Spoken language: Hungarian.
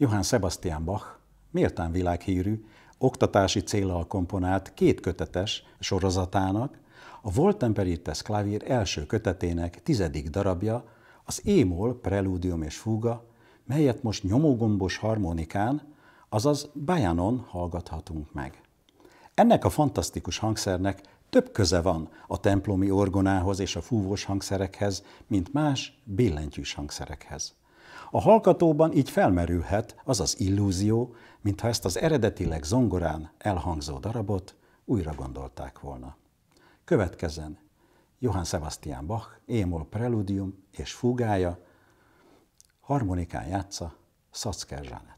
Johann Sebastian Bach méltán világhírű, oktatási célral komponált két kötetes sorozatának, a Voltemperites klavír első kötetének tizedik darabja, az E-moll preludium és fuga, melyet most nyomógombos harmonikán, azaz Bajanon hallgathatunk meg. Ennek a fantasztikus hangszernek több köze van a templomi orgonához és a fúvós hangszerekhez, mint más billentyűs hangszerekhez. A hallgatóban így felmerülhet az az illúzió, mintha ezt az eredetileg zongorán elhangzó darabot újra gondolták volna. Következzen: Johann Sebastian Bach, Émol preludium és fúgája, harmonikán játsza Szacker Zsánát.